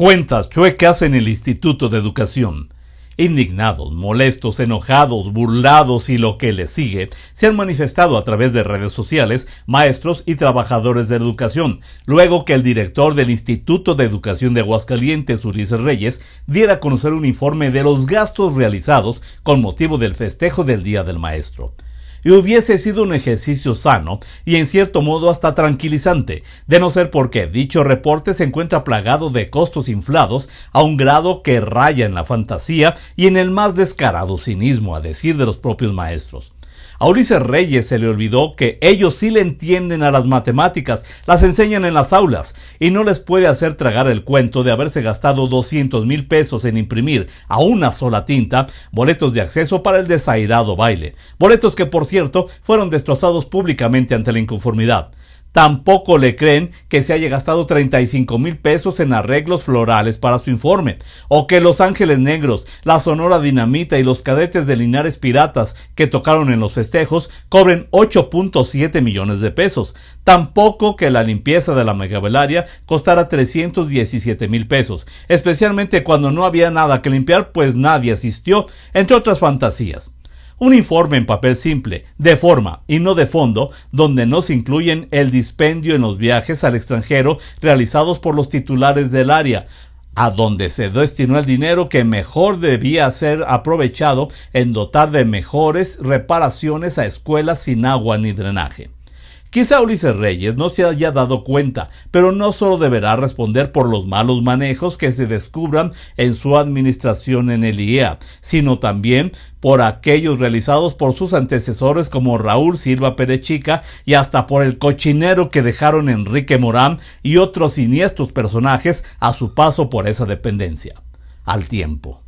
Cuentas chuecas en el Instituto de Educación. Indignados, molestos, enojados, burlados y lo que les sigue, se han manifestado a través de redes sociales maestros y trabajadores de educación, luego que el director del Instituto de Educación de Aguascalientes, Ulises Reyes, diera a conocer un informe de los gastos realizados con motivo del festejo del Día del Maestro y hubiese sido un ejercicio sano y en cierto modo hasta tranquilizante, de no ser porque dicho reporte se encuentra plagado de costos inflados a un grado que raya en la fantasía y en el más descarado cinismo, a decir de los propios maestros. A Ulises Reyes se le olvidó que ellos sí le entienden a las matemáticas, las enseñan en las aulas, y no les puede hacer tragar el cuento de haberse gastado 200 mil pesos en imprimir a una sola tinta boletos de acceso para el desairado baile, boletos que por cierto fueron destrozados públicamente ante la inconformidad. Tampoco le creen que se haya gastado 35 mil pesos en arreglos florales para su informe, o que Los Ángeles Negros, la Sonora Dinamita y los cadetes de Linares Piratas que tocaron en los festejos cobren 8.7 millones de pesos. Tampoco que la limpieza de la megavelaria costara 317 mil pesos, especialmente cuando no había nada que limpiar pues nadie asistió, entre otras fantasías. Un informe en papel simple, de forma y no de fondo, donde no se incluyen el dispendio en los viajes al extranjero realizados por los titulares del área, a donde se destinó el dinero que mejor debía ser aprovechado en dotar de mejores reparaciones a escuelas sin agua ni drenaje. Quizá Ulises Reyes no se haya dado cuenta, pero no solo deberá responder por los malos manejos que se descubran en su administración en el IEA, sino también por aquellos realizados por sus antecesores como Raúl Silva Perechica y hasta por el cochinero que dejaron Enrique Morán y otros siniestros personajes a su paso por esa dependencia. Al tiempo.